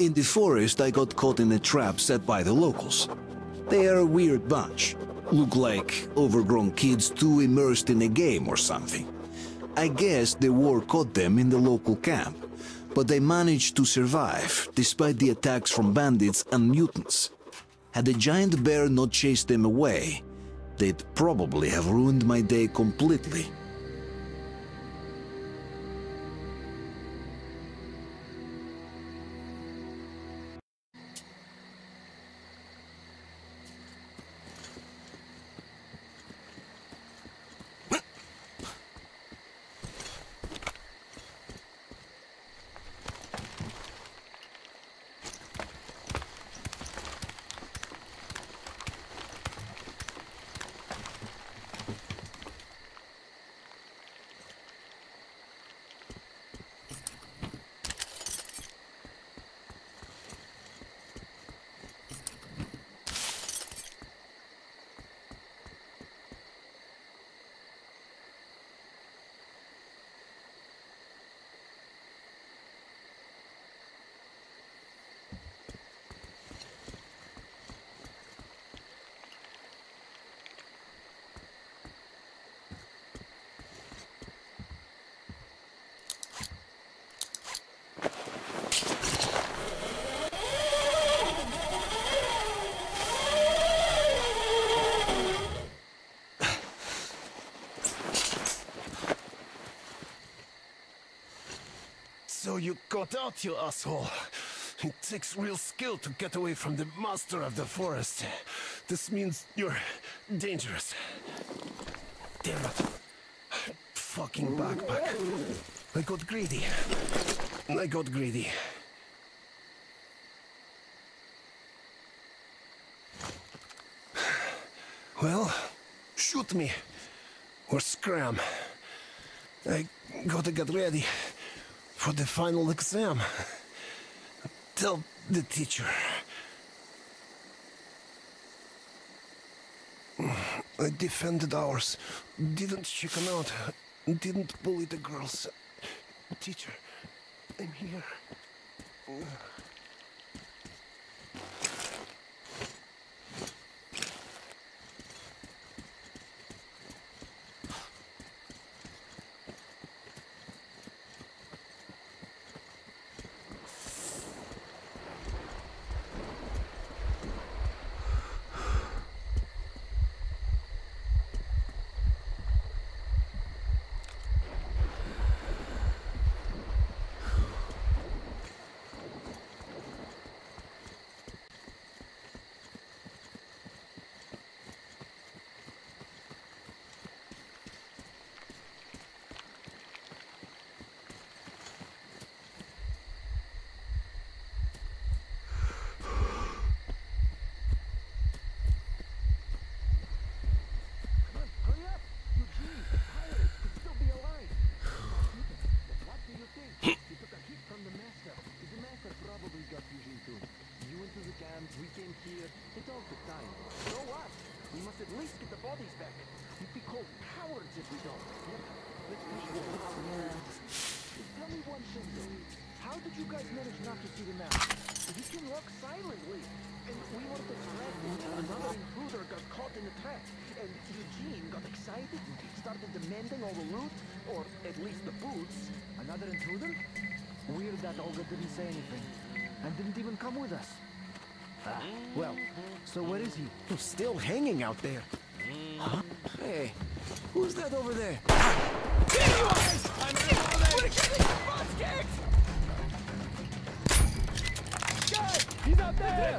In the forest, I got caught in a trap set by the locals. They are a weird bunch. Look like overgrown kids too immersed in a game or something. I guess the war caught them in the local camp, but they managed to survive despite the attacks from bandits and mutants. Had the giant bear not chased them away, they'd probably have ruined my day completely. So you got out, you asshole. It takes real skill to get away from the master of the forest. This means you're dangerous. Damn it. Fucking backpack. I got greedy. I got greedy. Well, shoot me. Or scram. I gotta get ready for the final exam. Tell the teacher. I defended ours, didn't chicken out, didn't bully the girls. Teacher, I'm here. Hurry up! Eugene, the pirate could still be alive. What do you think? He took a hit from the master. The master probably got Eugene too. You went to the camp, we came here. It's all the time. So what? We must at least get the bodies back. We'd be called cowards if we don't. Yep. Let's push forward. Tell me one thing though. How did you guys manage not to see them out? We can walk silently. And we were the threat until another intruder got caught in the trap. And Eugene got excited and started demanding all the loot, or at least the boots. Another intruder? Weird that Olga didn't say anything. And didn't even come with us. Ah, well, so where is he? He's Still hanging out there. Huh? Hey, who's that over there? He's up there!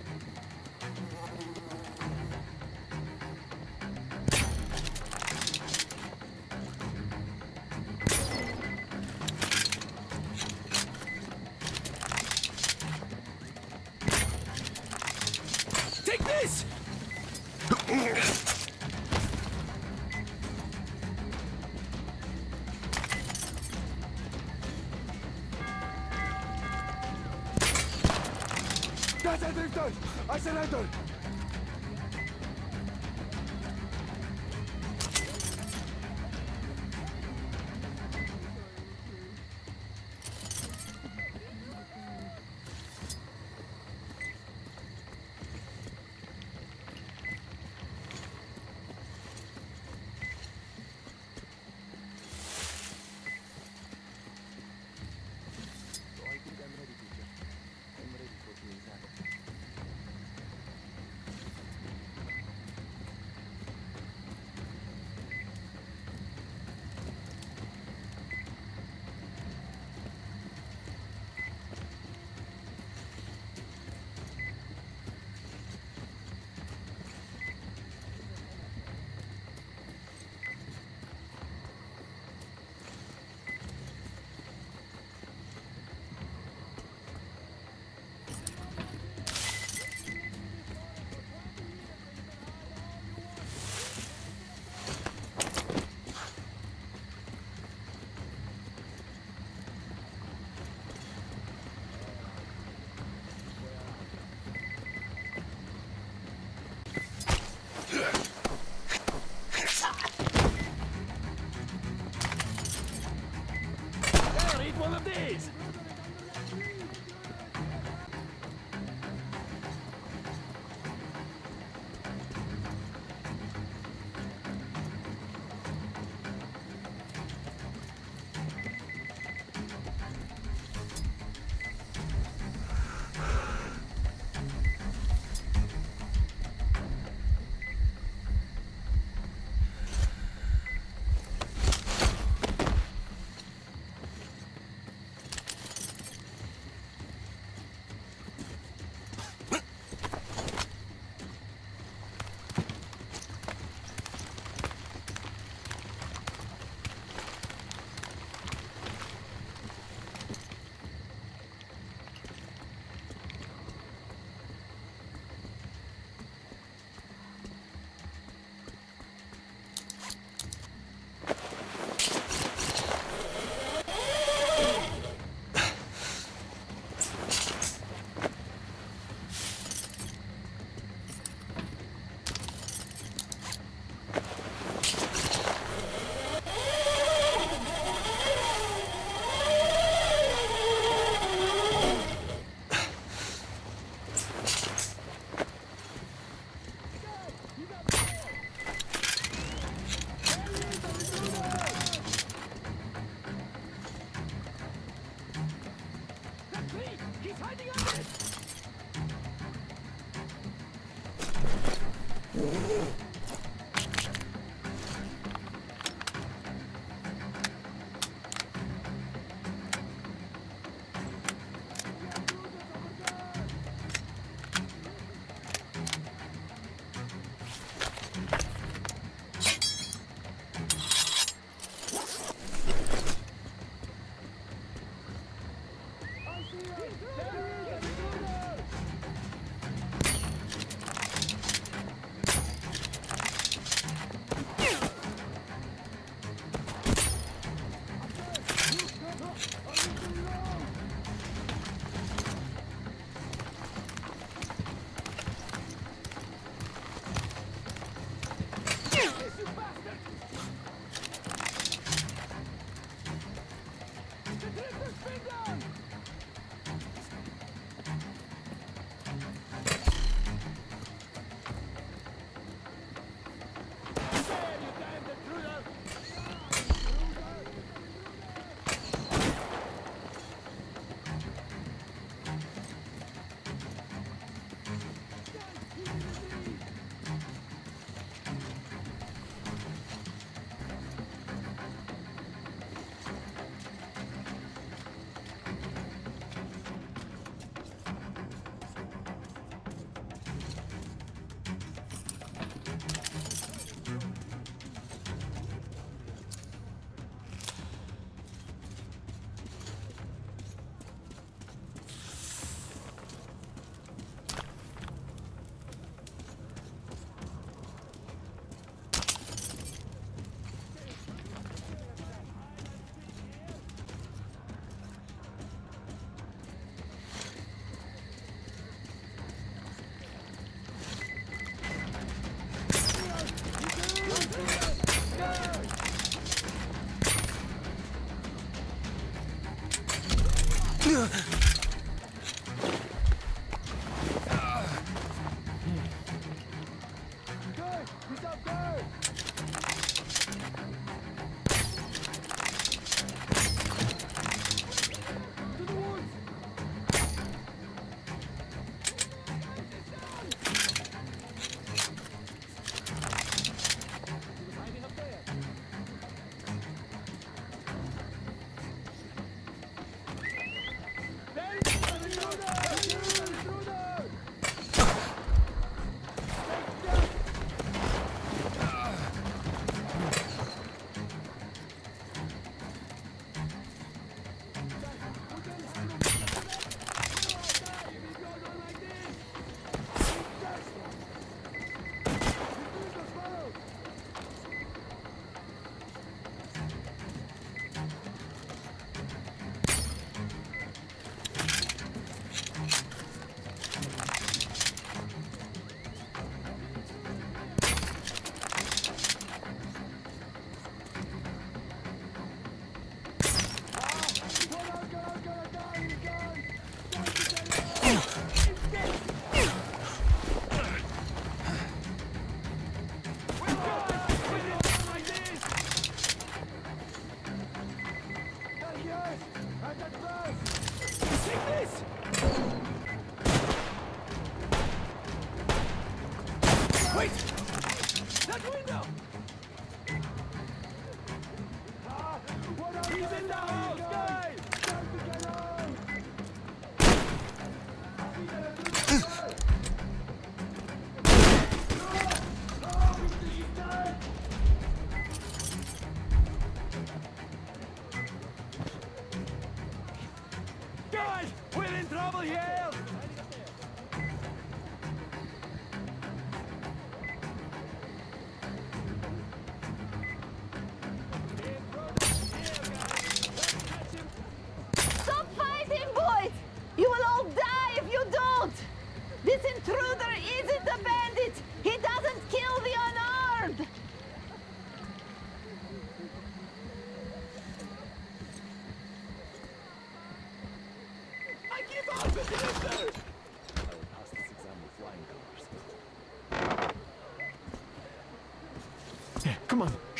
euch! I He's hiding out!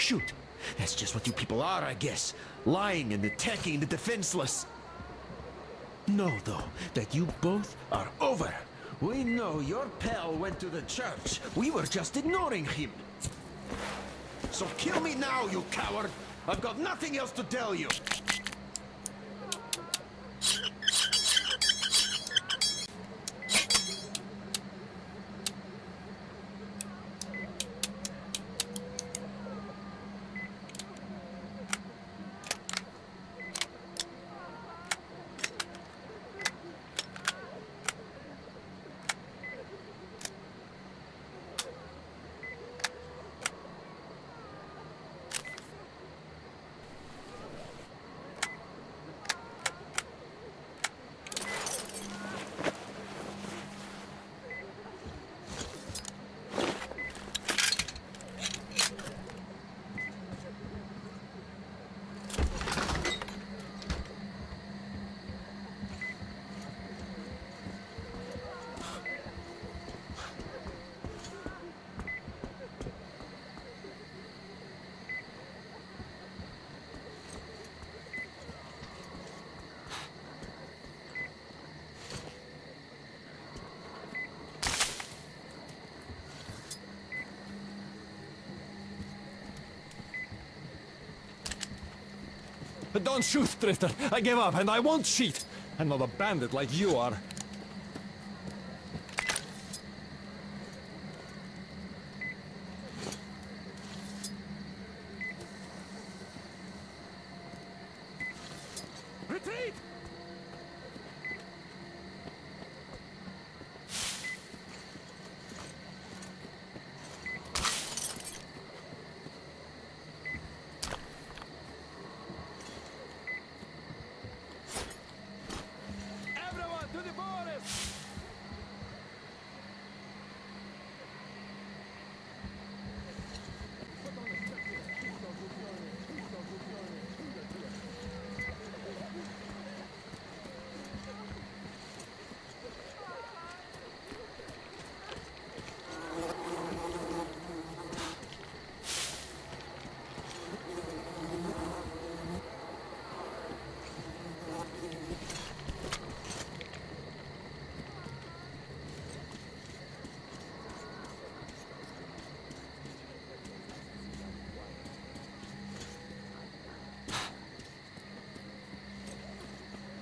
Shoot. That's just what you people are, I guess. Lying and attacking the defenseless. Know, though, that you both are over. We know your pal went to the church. We were just ignoring him. So kill me now, you coward! I've got nothing else to tell you. But don't shoot, Drifter. I give up, and I won't cheat. I'm not a bandit like you are. Retreat! Everyone to the forest!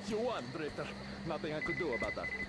You won, Drifter. Nothing I could do about that.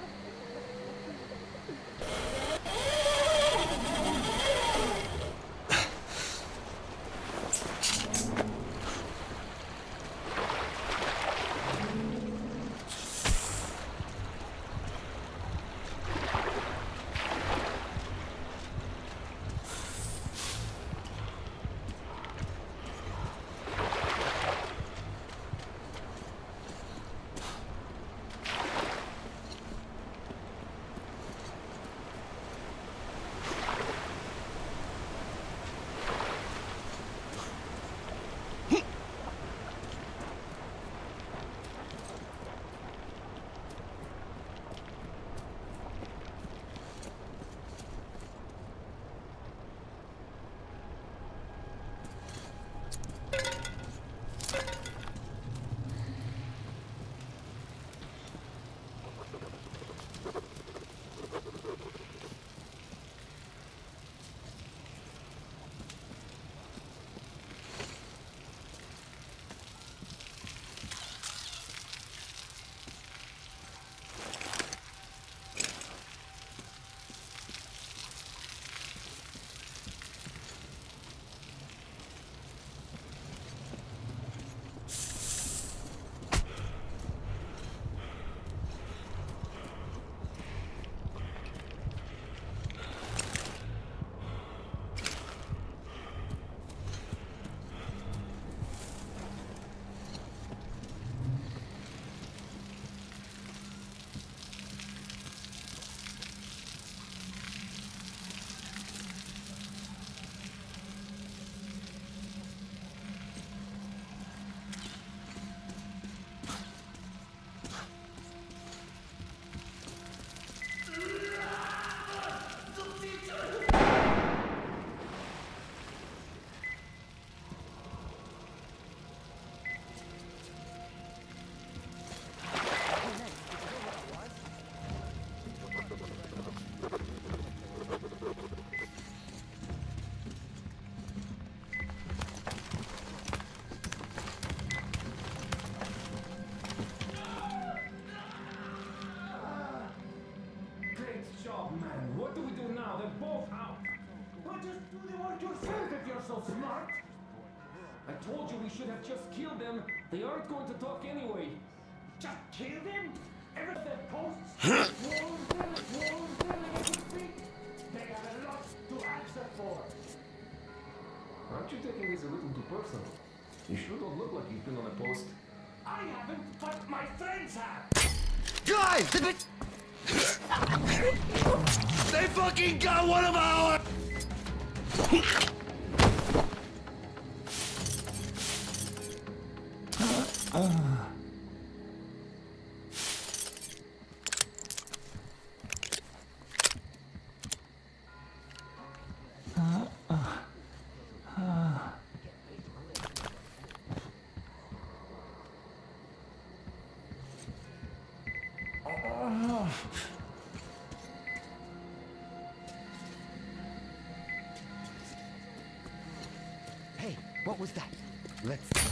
told you we should have just killed them. They aren't going to talk anyway. Just kill them? Every their posts? They have a lot to answer for. Aren't you taking this a little too personal? You sure don't look like you've been on a post. I haven't, but my friends have. Guys! They, they fucking got one of our... was that? Let's.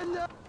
Surrender!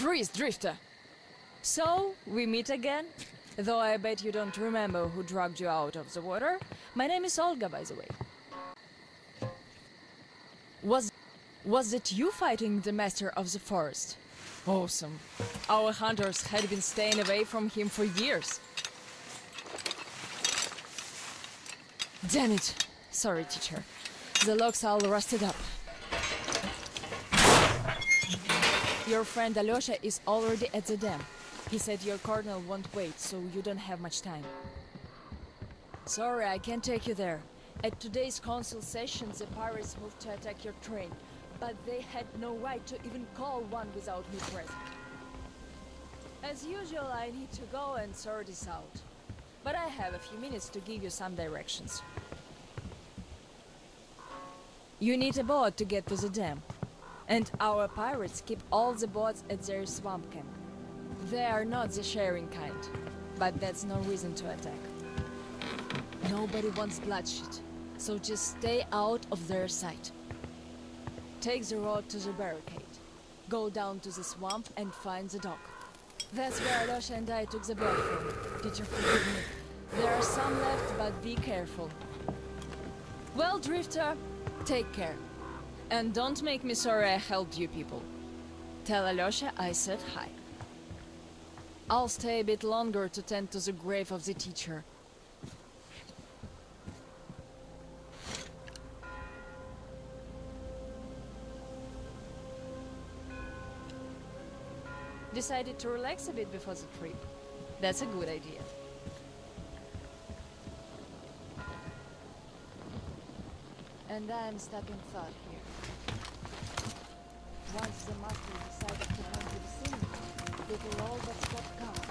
Freeze, Drifter! So, we meet again? Though I bet you don't remember who dragged you out of the water. My name is Olga, by the way. Was was it you fighting the master of the forest? Awesome. Our hunters had been staying away from him for years. Damn it. Sorry, teacher. The locks all rusted up. Your friend Alyosha is already at the dam. He said your colonel won't wait, so you don't have much time. Sorry, I can't take you there. At today's council session, the pirates moved to attack your train, but they had no right to even call one without me present. As usual, I need to go and sort this out. But I have a few minutes to give you some directions. You need a boat to get to the dam. And our pirates keep all the boats at their swamp camp. They are not the sharing kind, but that's no reason to attack. Nobody wants bloodshed, so just stay out of their sight. Take the road to the barricade. Go down to the swamp and find the dock. That's where Alyosha and I took the boat from. Teacher, forgive me. There are some left, but be careful. Well, Drifter, take care. And don't make me sorry I helped you people. Tell Alyosha I said hi. I'll stay a bit longer to tend to the grave of the teacher. Decided to relax a bit before the trip. That's a good idea. And I'm stuck in thought here. Once the master decided to come to the scene, they will all but stop coming.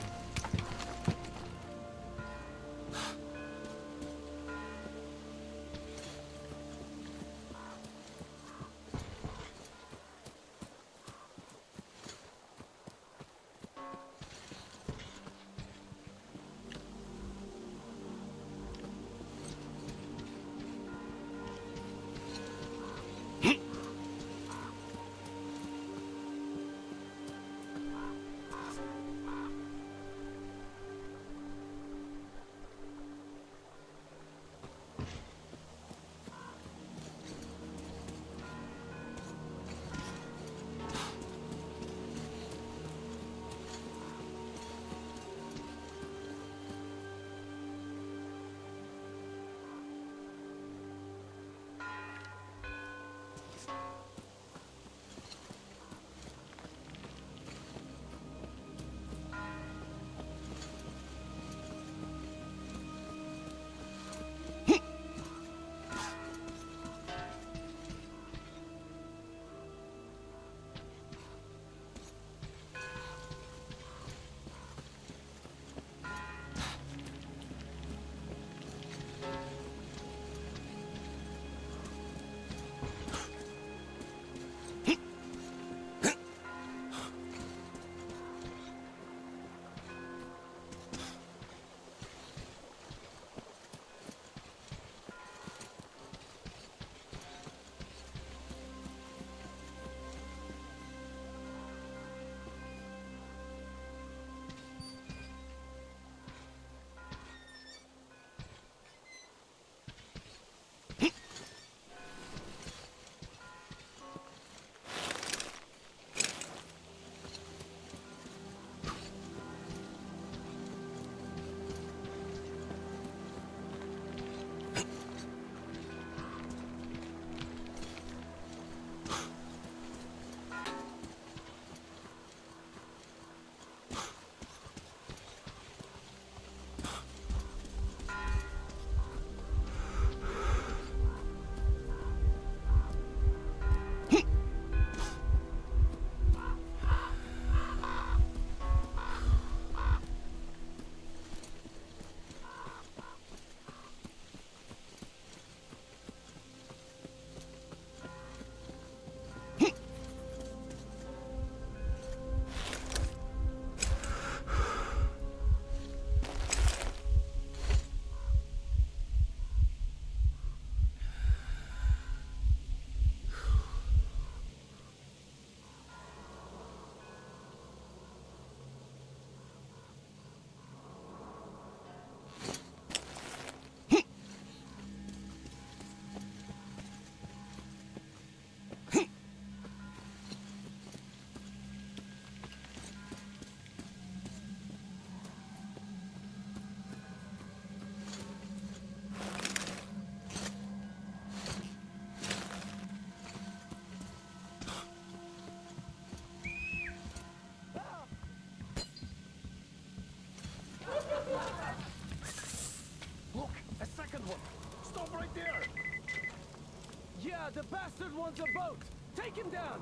the bastard wants a boat! Take him down!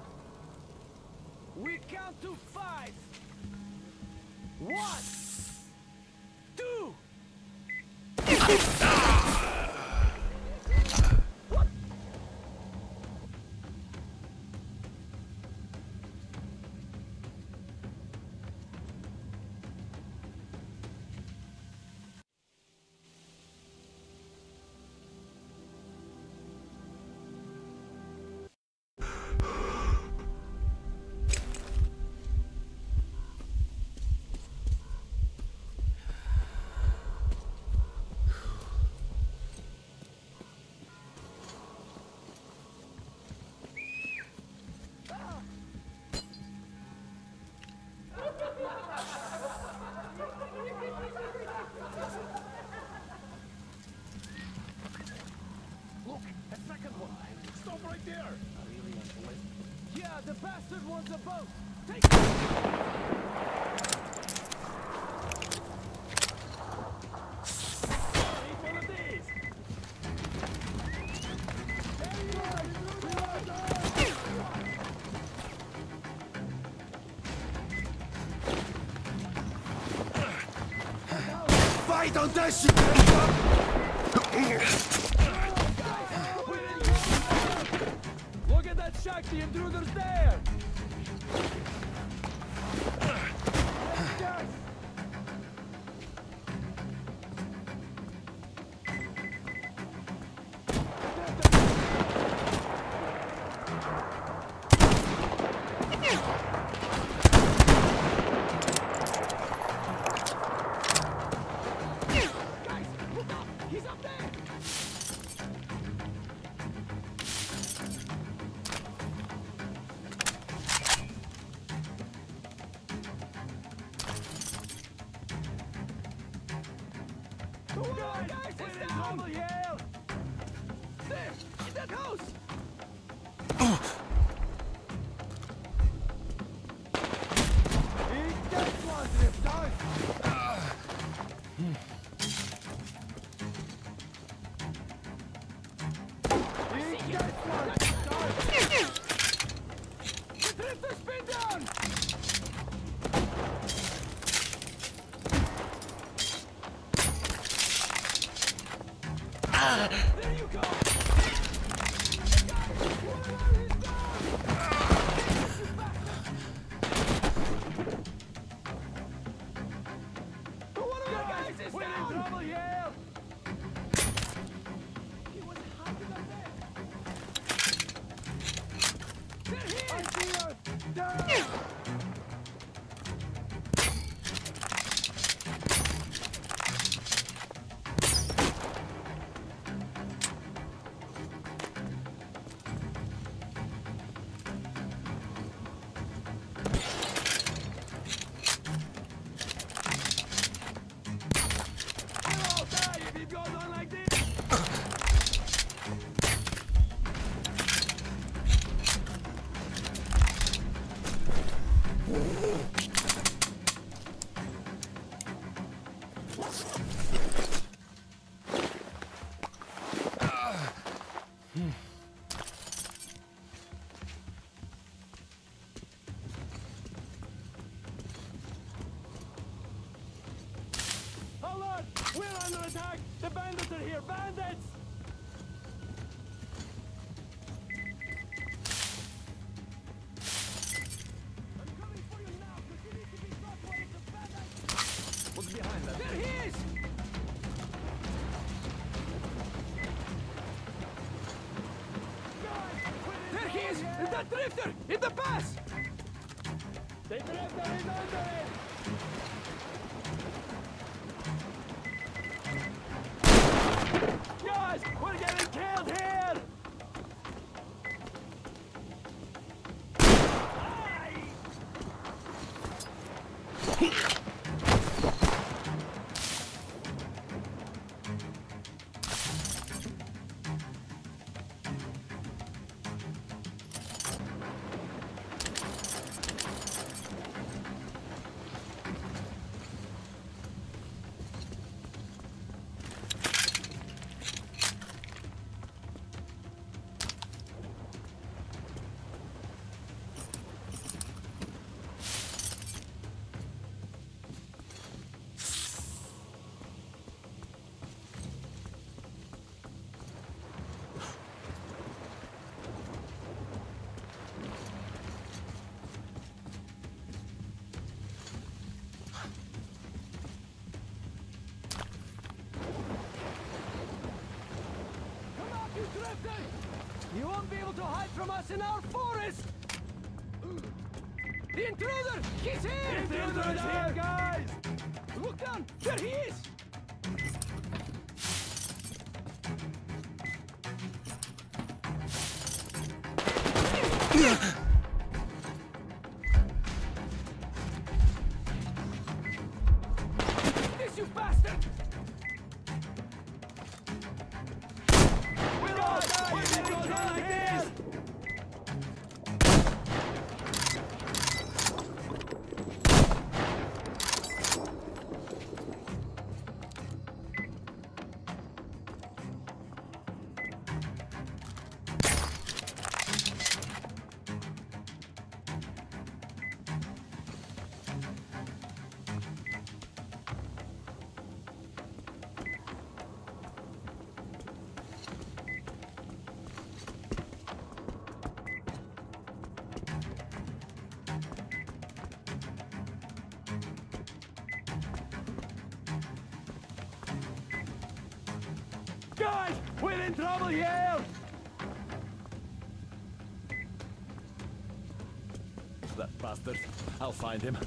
We count to five! One! out. The bastard wants a boat. Take Fight on that shit! see him through the stairs! Drifter! In the pass! Us in our forest! The intruder! He's here! The here! In trouble! That bastard. I'll find him.